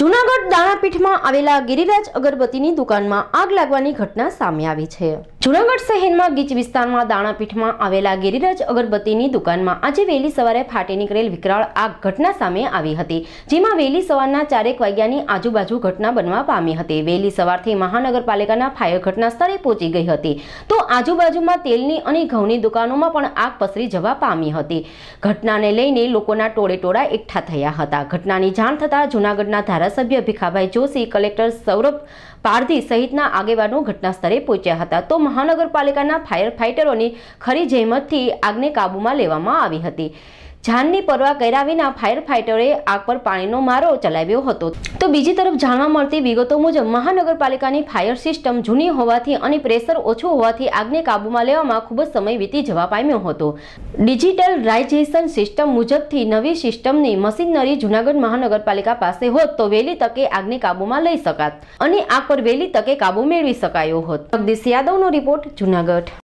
જૂનાગઢ દાણાપીઠમાં આવેલા ગિરિરાજ અગરબત્તીની દુકાનમાં આગ લાગવાની ઘટના સામે આવી છે. જૂનાગઢ શહેરમાં ગીચ વિસ્તારમાં દાણાપીઠમાં આવેલા ગિરિરાજ અગરબત્તીની દુકાનમાં આજે વહેલી સવારે ફાટી નીકળેલ વિકરાળ આગ ઘટના સામે આવી હતી, જેમાં વહેલી સવારના ચારેક વાગ્યાની આજુબાજુ ઘટના બનવા પામી હતી. વહેલી સવારથી મહાનગરપાલિકાના ફાયર ઘટના સ્થળે પહોંચી ગઈ હતી. તો આજુબાજુમાં તેલની અને ઘઉંની દુકાનોમાં પણ આગ પસરી જવા પામી હતી. ઘટનાને લઈને લોકોના ટોળે ટોળા એકઠા થયા હતા. ઘટનાની જાણ થતાં જૂનાગઢના ધારાસભ્ય ભીખાભાઈ જોશી, કલેક્ટર સૌરભ પારધી સહિતના આગેવાનો ઘટના સ્થળે પહોંચ્યા હતા. તો મહાનગરપાલિકાના ફાયર ફાઇટરોની ખરી જહેમતથી આગને કાબૂમાં લેવામાં આવી હતી. જાનની પરવા કર્યા વિના ફાયર ફાઇટરે આગ પર પાણીનો મારો ચલાવ્યો હતો. તો બીજી તરફ જાણવા મળતી વિગતો મુજબ મહાનગરપાલિકાની ફાયર સિસ્ટમ જૂની હોવાથી અને પ્રેશર ઓછું હોવાથી આગને કાબૂમાં લેવામાં ખૂબ જ સમય વીતી જવા પામ્યો હતો. ડિજિટલ રાઇઝેશન સિસ્ટમ મુજબથી નવી સિસ્ટમની મશીનરી જૂનાગઢ મહાનગરપાલિકા પાસે હોત તો વહેલી તકે આગને કાબૂમાં લઈ શકાત અને આગ પર વહેલી તકે કાબૂ મેળવી શકાયો હોત. જગદીશ યાદવનો રિપોર્ટ જૂનાગઢ.